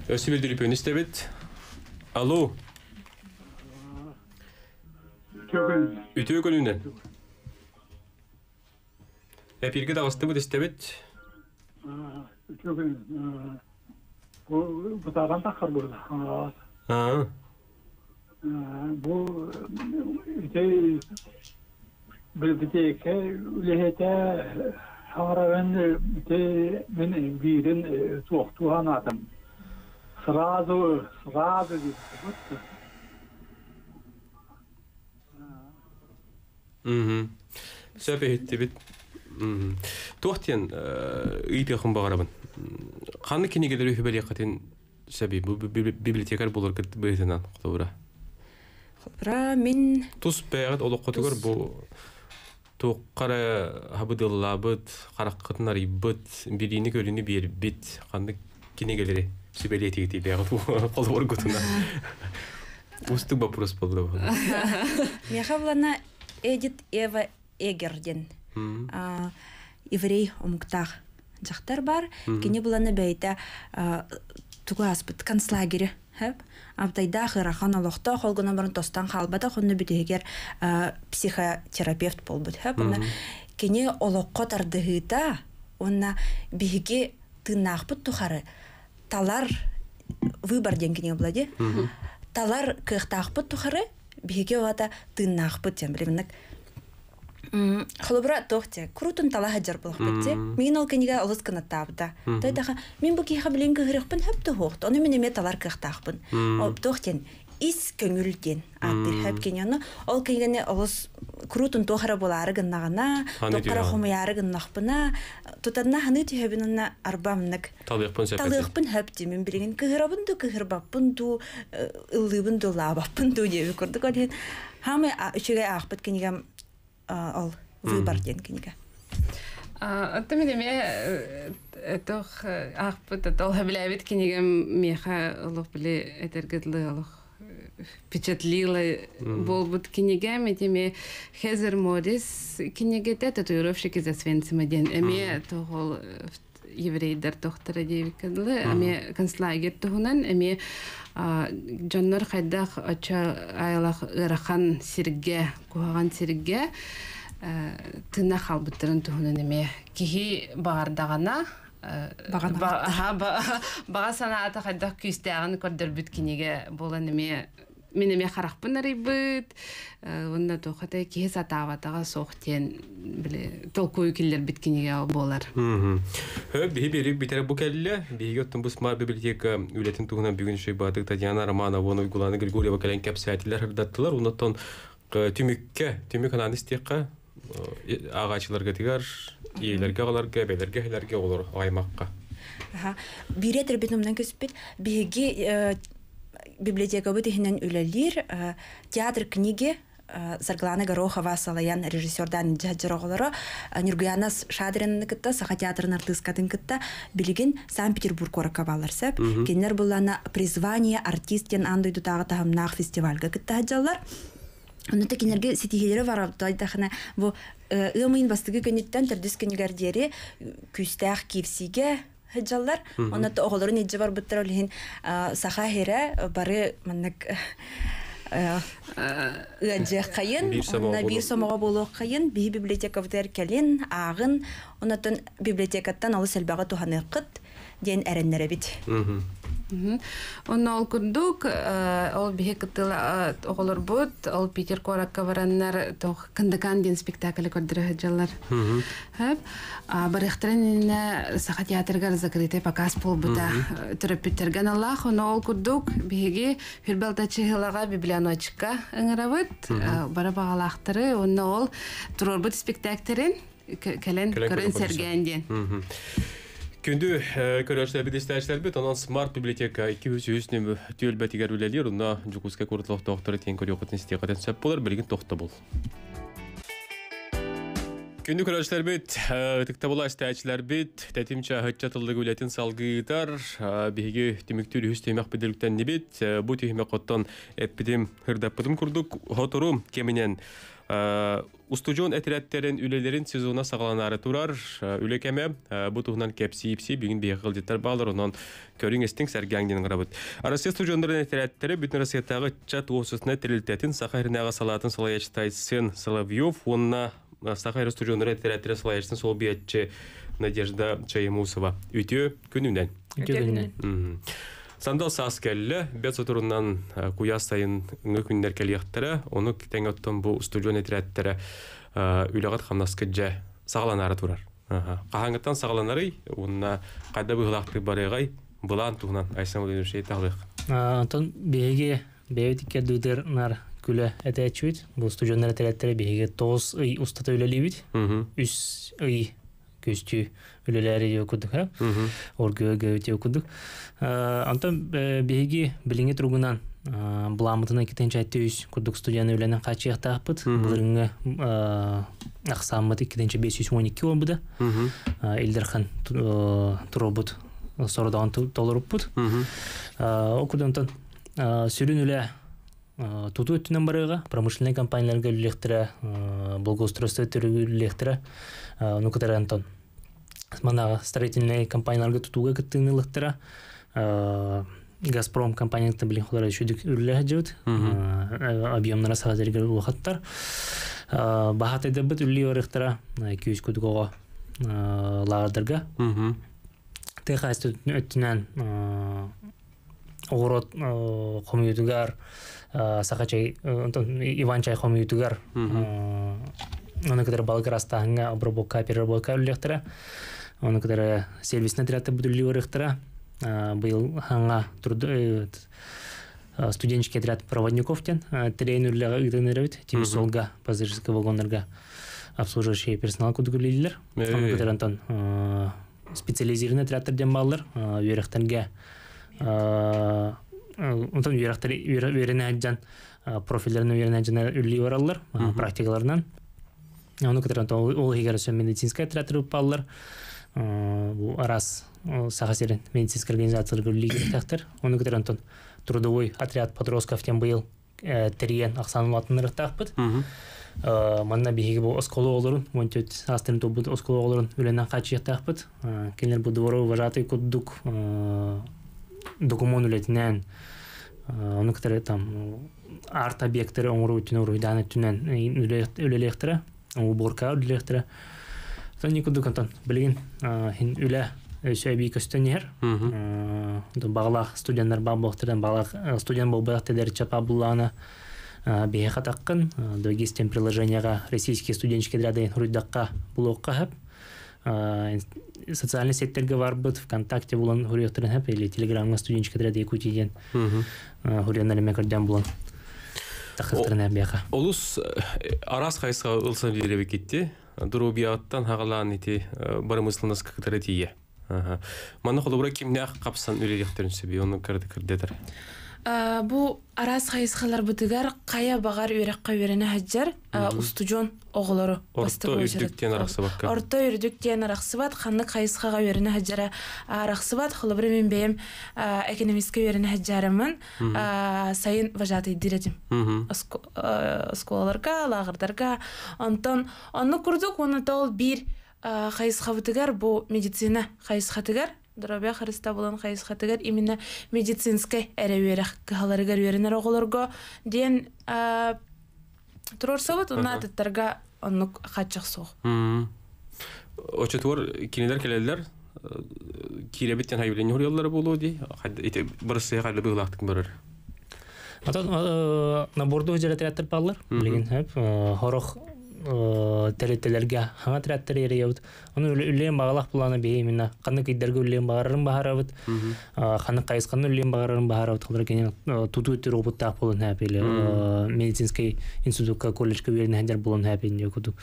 Өсі білдіріп өністебет. Алло, үтө көнүнен. Эпирге дагысты бут истебет. чөгөн бу бутаган такыр булды. Аа. Бу хараган ите мен бирин туохтуган адам. Сразу, сразу дип. Мгм. Сөпе иттебет. Мгм. Туохтен ыйпе хым багарабын. Каны кинегелер өйбе якатын сәби бу библиотекар булыр кет бейтенан кулура. Бра мен Тус бәгат олық котугар бу туққара хабыдыллабыт, қараққытынар ибыт, біріні көріні бер бит, қанды кенегелері сүбелеті еті бәгат қолы бар күтіна. Устық вопрос болды. бұл. Меха булана Эдит Эва Эгерден. Еврей омуктах жақтар бар. Кені буланы бәйті тугаспыт концлагері. Хэп. Аптайда хырахан олохта холгона барын тостан халбата хонны бүтегер психотерапевт болбут. Хэп. Уна кені олоққа тардыгыта, онна биһиги тынаахпыт тухары талар выбор денкене блади. Талар кыхтаахпыт тухары биһиги оата тынаахпыт тем билемнек. Холобра тохте, крутун тала хаджар болох битте. Мин ол книга олыс кына табда. Тайдаха мин бу киха билен гырыкпын хәпте хохт. Аны мен эме талар кыхтахпын. Ол тохтен ис көңүлден атыр хәп кеняны ол кигене олыс крутун тохара болары гыннагана, тохара хумаяры гыннахпына, тутанна ханы тихебинна арбамнык. Талықпын хәпте мен билген кыгырабын ду кыгырбаппын ду ылыбын ду лабаппын ду деп көрдүк хамы үчүгө акпыт кенигем ал выбор ден книга. Атта мен эме тох ахпыт тол хаблабит кинигем меха олох биле этергетлы олох впечатлила болбут кинигем этиме Хезер Морис кинигете татуировщик из Освенцима-ден. Эме тохол еврейдер тохтара девикадлы, эме концлагер тухунан, эме жоннор хайдах оча айлах ырахан сирге, кухаган сирге, тына халбыттырын тухунан эме кихи багардагана Багана. Ба- аха, ба- бага санаата хайдах күстәгын көрдөрбүт киниге болан эме мен эме харахпын арыйбыт онна тухата кихи сатаабатага соохтен биле толкуу киллер бит киниге болар. Хө биһи бери битере бу келле, биһи оттон бу смарт библиотека үлетин тугунан бүгүн шөй бадык Татьяна Романова, оны Гулана Григорьева келен кепсәтилер хырдаттылар, оннан түмүкке түмүк анан истиякка агачыларга тигер иелерге аларга белерге хелерге олар аймакка Аха. Бире тербетумдан көспет биги библиотека бу тихинен үлелир э, театр книги э, Сарглана Горохова салаян режиссердан жаджыроголоро Нюргуянас Шадрин кытта саха театрын артыскатын кытта билигин Санкт-Петербург оракабалар сәп. Кеннер булана призвание артистен андойду тагы тагымнах фестивальга кытта хаджалар. Онута кенерге сетихелері бар тайдахана бу ымын бастыгы көнеттен төрдүс көнігердері күстәх хаджалар. Онута оғыларын еджі бар бұттар олейін саха хере бары маннак Ыаджы қайын, Бир сомоға онна болу. бир сомоға болу қайын, бихи библиотека вдер келин, ағын, онатын библиотекаттан олы сәлбаға туханы қыт, ден әреннері бит. Онна ол күрдүк, э, ол бихе кытыла оголор бут, ол Питер Коракка бараннар тох кындыкан ден спектакль көрдүрө хаджалар. Хэп. А барыхтарына саха театрга закрытый показ пол бута терапевтерген Аллах, но ол күрдүк биһиги хүрбалтачы хылага библиотека ыңырабыт, бара багалактыры, онна ол турорбут спектакльтерин келен Келен көрөн көрөн сергенден. Көрөштөр бидистәчләр бит анан смарт библиотека 200 нөмө төлбә тигәр үләләр, уна жукуска куртлык доктор тен көрө хөтен стекатен сәп булыр, билген тохта бул. Күндү көрөштөр бит, тикта була стәчләр бит, тәтимчә хәҗҗәтлык үләтен салгытар, биге тимиктүр үз темәк биделектән нибит, бу тиһме коттон эпидем хырдаппытым курдук, хоторум кеменен Устужон әтирәттерін үлелерін сезона сағаланары турар, үлекеме бу туһунан кепсипси бигин бейгыл диттер балар, онан көрүң эстиң сәргәңден грабыт. Россия стужондарын әтирәттері бүтін Россиятағы чат уосысына тирилтетін сахаринага салатын салаячтайсын Соловьев, онна сахар стужондары әтирәттері салаячтын сол Надежда Чаемусова. Үтө күнүнен. Мгм. Сандал саас келле, бет сотурунан куя сайын ыңы күннер келияқтары, оны китен оттон бу студион этирәттері үләғат хамнаскы жа сағаланары турар. Қахаңыттан сағаланары, онына қайда бұғылақты барығай, бұлан туғынан айсан олын үшей тағылық. Антон беге беветикке дудер нар күле әтәчүит. Бу студионнар әтәләттәре беге тоғыз ый устата үлелибит. Үс ый көстү үлеләре окудык, ха? Оргө гәүте окудык. Антон беге билиңе тургунан буламытына китенче әттөйс курдук студияны үләнен качыяк таппыт. Булырыңы аксаммыты китенче 512 он буда. Илдерхан туробут сородаган толоруппут. Окудантан сүрүн үле туту өттүнөн барыга промышленный компанияларга үлелектире благоустройство үлелектире ну катары антон манага строительный компанияларга тутууга кыттыынылыктыра газпром компанияты билин холара үшүдүк үлеле жыбыт объемнара сагазерге улахаттар бахат эдебит үлли орыктыра күйүс кудугого лагердарга техас өттүнөн огорот комьютугар сахачай иванчай комьютугар оны кадar балгарастаһыңа обработка переработка үллехтера оны кадar сервисный отрядты бүдүлли орыхтера быйыл хаңа турду студенческий отряд проводников тен трейн үллега ыдынырыбит темисолга пассажирский вагондарга обслуживающий персонал кудугулилер оны кадar антон специализированный отрядтардан баллар үйрехтерге онтон үйрехтер үйрене аджан профильдерин үйрене аджан үлли бараллар практикаларынан оны кадar антон ол егер медицинский отряд баллар бу арас сахасерин медицинский организацияларга үлли тахтар оны кадar антон трудовой отряд подростков тем быйыл тириен аксанылатынырык тахпыт манна биһиги бу осколу олорун монтет астын тобут осколу олорун үленен качык тахпыт келер бу дворовый вожатый куддук документ үлетинен оны кытары там арт объекттері оңру үтүн уруйданы түнен үлелектері уборка үлелектері сон не кудук антон билген хин үле өсө би көстөнер багалак студенттер бабылыктардан багалак студент болбак тедер чапа буллана бие хатаккын догис тем приложенияга российские студенческие отряды руйдакка блокка хап социальный сеттерге барбыт вконтакте булан хурияктырын хап или телеграмга студенческий отряд якутия ден хуриянар эме көрдөн булан тахылтырына бияха. Олус э, арас хайсқа ылсан билеби кетти. Дуру биаттан хагалан ити барымыслынас кактары тие. Ага. Мана холобра кимне ак капсан үлелехтерин сөби, оны кырды кырдетер. А, бу арас хайысхалар бытыгар кая багар үйрәккә үйрәнә хаҗар устужон оглары Орто үрдүктен араксыбакка. орто үрдүктен араксыбат ханны хайысхага үйрәнә хаҗара араксыбат хылыбры мен бем экономистка үйрәнә хаҗарымын сайын вожатый диретим Мгм. сколаларга лагырдарга онтон онны курдук оны тол бир хайысхабытыгар бу медицина хайысхатыгар дробя харыста болан хайысхатыгар именно медицинскай эреверах кахаларыгар үйренер оголорго диен турор собот уна таттарга оннук хачак соох Мгм. Очотуар кинелер келелер киребиттен хайбилен юрьяллары болу ди. Ите бырысы хадда быглактык барар. Атан наборду жеретер баллар билген хеп хорох телетелерге хаңа траттер ереют. Оны үлен багалак буланы бей именно каны кидерге үлен багарын багарабыт. Ханы кайыскан үлен багарын багарабыт. Холдыр кен туту өтер робот тап болун хапеле. Медицинский институтка колледжка берен хәдер болун хапен якуду.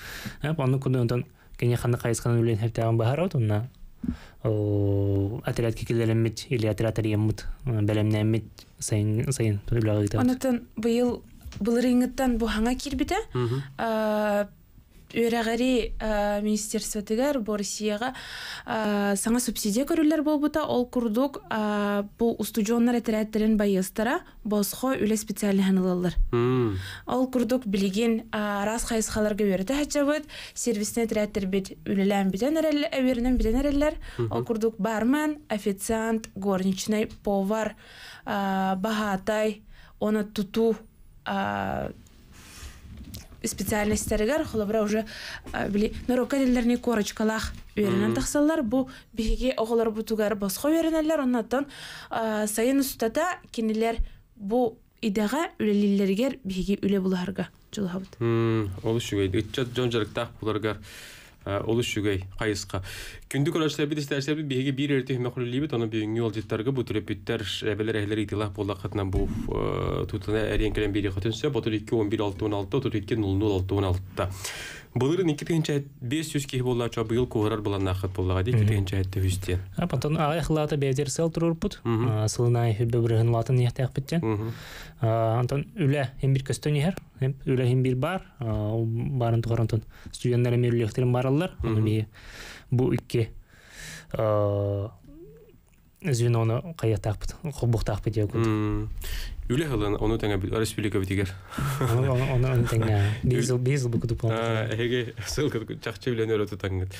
Хап аны күнү онтон кене ханы кайыскан үлен хаптаган багарабыт. Онна отряд кекелелеммит или отряд ариеммит белемнеммит сайын сайын төлөгөйт. онотон быйыл былырыҥыттан бу хаңа кирбите Үрәгәри министерствотыгар бу Россияга а, саңа субсидия көрүлөр болбута ол курдук а, бу устужоннар этерәттерин байыстара босхо үле специальный ханылалар. Мм. Ол курдук билигин а, раз хайысхаларга берете хачабыт сервисне этерәттер бит үлелән битен эреллер әверенен битен эреллер. Ол курдук бармен, официант, горничный, повар, а, бахатай, оны туту а, специальностьтарыгар холобра уже а, били норокалиллерни корочкалах үйренен тахсаллар бу биһиги оголор бутугар босхо үйренелер оннаттан а, сайын устата кинилер бу идага үлелиллергер биһиги үле буларга жолхабыт Мм, ол шүгей. Итчат жон жарыктак буларгар ол шүгей кайыска. Күндүк өлөштөр бит истерсе бит биге бир эрте мәхрул либит, аны бүгүнкү ел життарга бу төрөп биттер эбелер эхлер итилах болла катынан бу тутуна эрен келен бири хатынса, бу 2 11 6 16, 32 00 6 16. Булырын 2 тегенче 500 ки болла ча быйыл кугарар булан нахат боллага ди 2 тегенче этте хүстен. А потом безер сел хүббе бирген латын яхтак биттен. Мгм. Антон үле көстөн bir бар. Барын студентлер мерлехтерин бараллар. Бу икки звеноны бит. Хобуктак бит. Үле хылын оны таңа бит республика битигер. Аны аны аны теңе. Безил безил бу кутуп. Эге ссылка чакчы белән өрөтө таңгыт.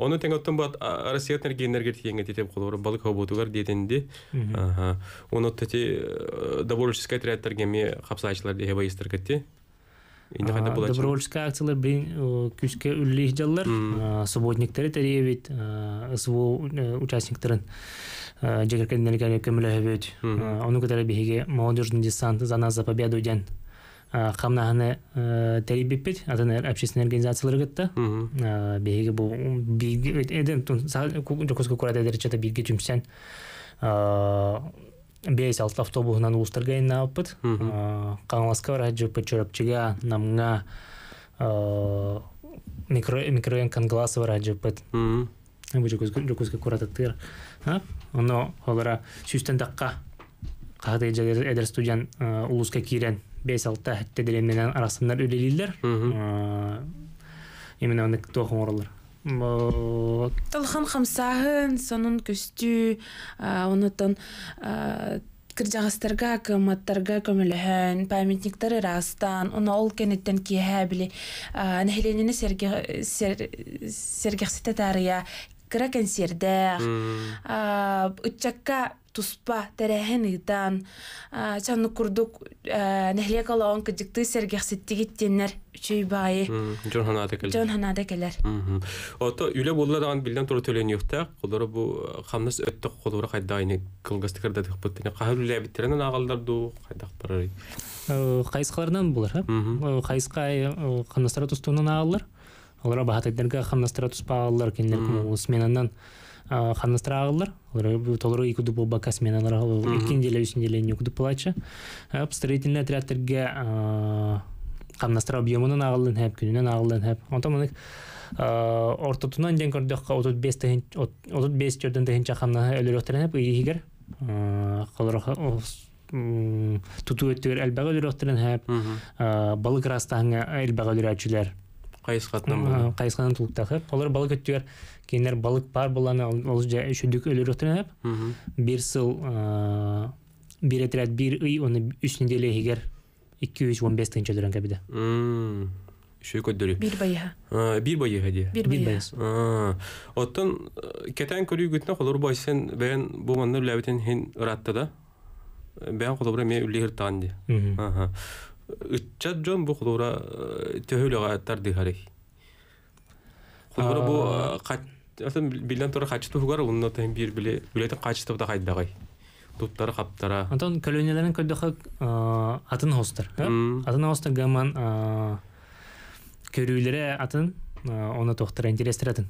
Оны тең оттон бат Россия энергиянергер тиеңге тетеп колор балык хоботугар детенди. Ага. Оны тети добровольческая отрядтарга ме хапсачлар дие байыстыр кетти. Инде кандай булачак? Добровольческая акциялар бин күскә үлли жаллар. Субботниктер теревит. СВО участниктарын Жегеркендерге көмөлөбөт. Оны көтөрө биге молодежный десант за нас за победу ден. Камнаханы терибиппит, атаны общественный организациялар гытта. Биге бу биге эден жокоско курада деречета биге жүмсен. Бейс алты автобусынан улустарга инна аппыт. Каңласка раджы пычырапчыга намга микро микроен кангласы раджы пыт. Мгм. Бу жокоско курада тыр. Ha? Оно холара сүстен дакка кагы жер эдер студент улуска кирен 5-6 хәтта делемнен арасыннар үлелилер. Именно аны тохморлар. талхан хамсаһын сонун көстүү онотон кыржагастарга кыматтарга көмөлөһөн памятниктары растан оны ол кенеттен киэһэ били нехиленини сергехсите тарыя кыра консердэх ыччакка туспа терэхэн ыйтан чанны курдук нехле калаон кыжыкты сергехситтигиттеннер үчөй баайы. Жон ханада кел. жон ханада келер. Ото үле булла даган билден туры төлөн юкта. Колору бу хамнас өттө колору кайда айны кылгастыкырда дыкпыт. Кахыр үле биттерен агалдар ду кайдак барар. Кайыскалардан булар, ха? Мгм. Кайыска канастара тустунан аалар. Алар бахатайдерге канастара туспаалар киндер сменанан ханнастыраагылар толору ику дубу бака сменалар икин деле үсүн деле не кудуп булачы строительный отрядтерге хамнастыра объемунан агылын хэп күнүнөн агылын хэп онто мынык ортотунан ден көрдөкка отут бес отут бес жөрдөн тегинче хамна өлөрөктөрөн хэп ийигер туту өттүгер элбага өлөрөктөрөн хэп балык растааңа элбага өлөрөчүлөр Кайысқатынан болды. кайысканан тулуктахы олар балык өттүгер кейинер балык бар буланы ол же үшүдүк өлөрөктөрөн хэп бир сыл бир отряд бир ый оны үч неделя егер эки жүз он беш тыгынча өлөрөн кабиде Шөй көддөрү. бир байыха Бир байы хади. бир бир байыха байыс Оттон кетен көрүгүтүнө колор байсен бен бу манны ләбитен хин ратта да. Бен колор ме үлер танди. Аха. Итчат жон бу колора төһөлөгө аттар дихари. Колор бу кат Атын билен тора качты тугар унна тен бир биле билетен качты да кайдагай. Туттары каптара. Антон колонияларын көдөхө атын атын гаман атын оны тохтар интерестер атын.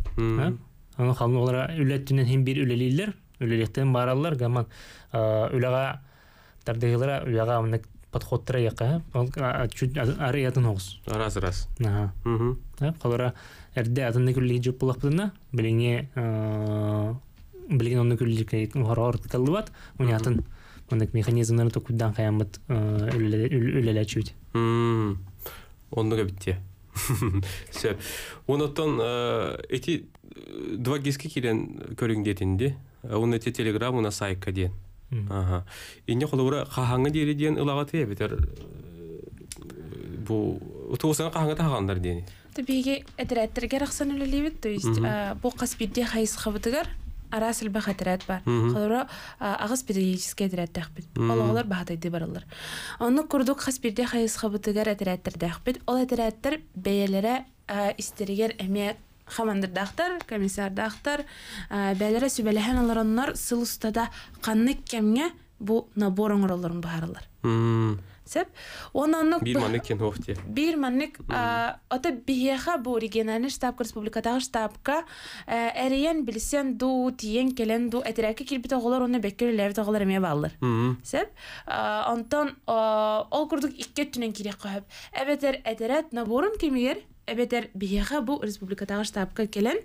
Аны халын олара үлеттүнен хим бир үлелилер үлелектен баралар гаман үлага тардыгылара үлага подходтара яка ол чуть ары атын хос Раз раз. Аха. Мгм. Халара эрде атынны күлли жуп булакпытына билиңе билген онны күлли кайт хорор калбат уни атын мындык механизмдарын токудан каямыт үлелечүт Мм. Оннуга битти. Сөп. Онотон эти два гиски кирен көрүң детинди. Он эти телеграм уна сайка ден. Ага. Инне холура кахаңы дири ден ылага тие битер. Бу утусана кахаңы тагандар дени. Табиги этерәттерге рахсан үлелибит, то есть а, бу каспирде хайс хабытыгар арасыл ба хатырат бар. Халыра агыс педагогический этерәттәк бит. Балалар бахатайды баралар. Аны курдук каспирде хайс хабытыгар этерәттердәк бит. Ол этерәттер бәяләре истеригер эме хамандырдақтар, комиссардақтар, бәлері сүбәләһән алараннар сыл устада қанны кемге бу набор оңролорун баарылар. Мм. Сеп, онанны Бир маны кен хофте. бир маннык ата бихеха бу региональный штаб республикадагы штабка эриен билсен ду тиен келен ду этерәке кирбит оголор оны беккер левт оголор эме баллар. Мм. Сеп, антон ол курдук икке түнен кирек кахып. Эбетер этерет наборун кемигер, эбетер бихеха бу республикадагы штабка келен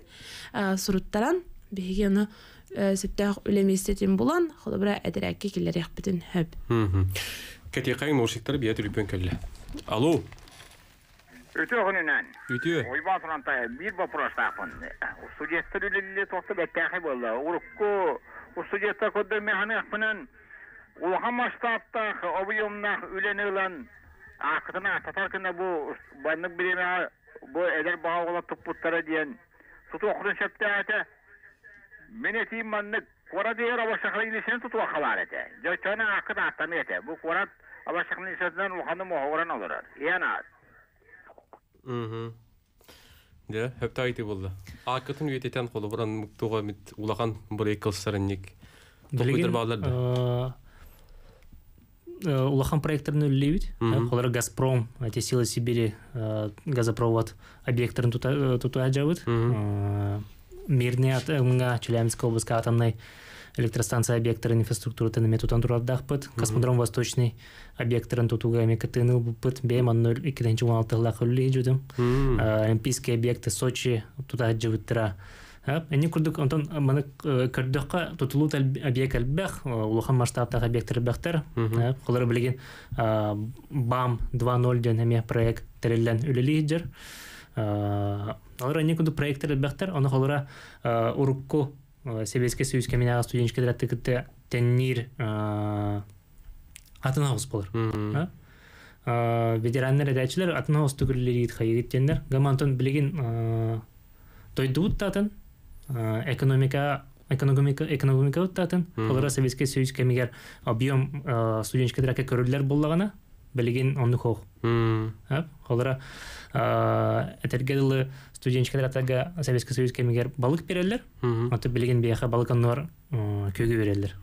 суруттаран биһиге оны септах үлеместетин булан, холобра этерәке киллер яхбитин хөп. Мм. Кати кайын ношиктар бия түлүпөн келе. Алло. Өтө хонунан. Үтү. Ойбан фронта бир вопрос тапын. Студенттер үлеле тосты бәттәхи болды. Урукку студенттер көдөр механы акпынан улахан масштабта объемна үленелен акытына татаркына бу баннык биреме бу эдер багыла туппуттара диен. Суту окудун шептәте. Мене тим маннык Кора дейер абашақлы илесен тұту ақалар әте. Жөтөне ақыт аттаны әте. Бұл корат абашақлы илесенен ұлғаны мұғауыран олырар. Яна, Мгм. Да, хепта айты болды. Акытын үететен қолы бұран мұқтуға мит улахан бір екілсарынник. Токуйдыр бағаларды. Улахан проекторын үлелейбит олар газпром эти силы сибири э, газопровод объекторын туту ажабыт мирне атыңга челябинская областка атомный электростанция объекторын инфраструктуратын эме тутан тураддакпыт космодром восточный объекторын тутуга эме кытыны буппыт бем ноль икиденчи он алтылак үллей жудум олимпийские объекты сочи тута жыбыттыра Эни курдук онтон маны көрдөккө тутулут объект албах, улахан масштабтагы объекттер бахтар. Колор билген БАМ 2.0 ден эме проект терелен үлелидер. Алар эни курдук проекттер бахтар, аны колора урукку Советский Союз кеминага студенческий директор теннир атына хос болор. Ветераннар эдәчләр атына хос түгелләр хайыттендер. Гамантон билген тойдут татын экономика экономика экономика уттатын олар советский союз кемигер объем студенческий драка көрүлөр боллагана билген онну хох олар этергелы студенческий дратага советский союз кемигер балык берелер аты билген бияха балык аннар көгү берелер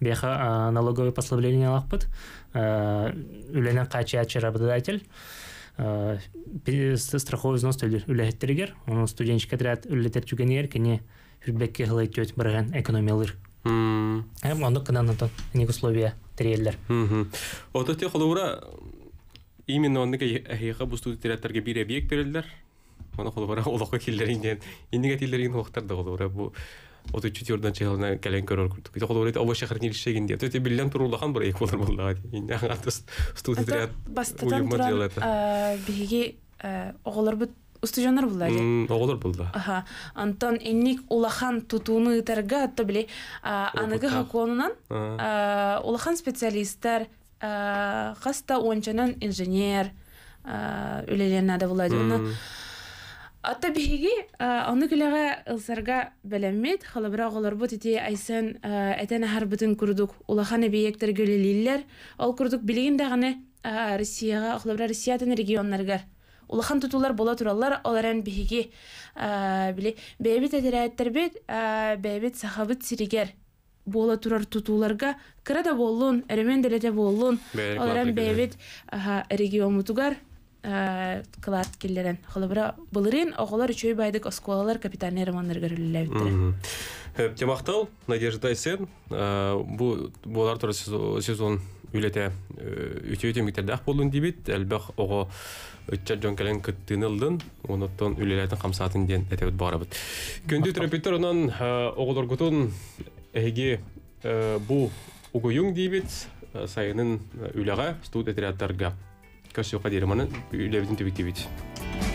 бияха налоговый послабление алакпыт үленен качы ачырабыдатель страховой взнос үлэхеттеригер оны студенчик отряд үлетер чугенер кене хүрбекке хылайтөт бараган экономиялыр Эм, ондук кынан онтон эник условия тереллер мгм. Ото те холура именно онныка эхига бу студенттарга бир объект берилдер. Оны холура олоққа киллеринен индиге тиллерин хоқтар да холура бу. Ото чутюрдан чехална кален көрөр күрдүк. Ите холура оба шахар нилшеген ди. Төте биллен турулахан бир эк болар болла. Инде аңатыс студенттар бастатан туран а, биһиги а, оҕолорбут устужанар буллари Оголор булда. Аха. Антон энник улахан тутууну ытарга атта биле аныгы а, улахан специалисттар а, хаста уончанан инженер а, үлелернада буллари. Уна Ата биһиги аны күләгә ылсарга беләммит, халыбыра оголорбут ити айсын этен харбытын курдук, улахан объекттер гөлелилләр, ал курдук билигин даганы Россияга, халыбыра Россиятын регионнарга улахан тутулар бола тураллар, оларан биһиги биле бәйбит әдерәттер бит, бәйбит сахабыт сиригер бола турар тутуларга кырада боллун, эремен делете боллун, Бәйрек оларан латлы килер. бәйбит регион мутугар кылаат киллерен. Холобра былырын оголор үчөй байдык осколалар капитальный романдар көрүлүлөбүттер Мгм. Э, Темактал Надежда Айсен э, бу болар туры сезон- үлете үтө өтө миктердах болун дибит. Элбах ого үтчер жон келен кыттынылдын оноттон үлелердин камсаатын ден этебит барабыт көндү терапевттер онан оголоргутун эги бу угуюң дибит э, сайынын үлега студ Cassiopeia di Roman, le vedete Victivit.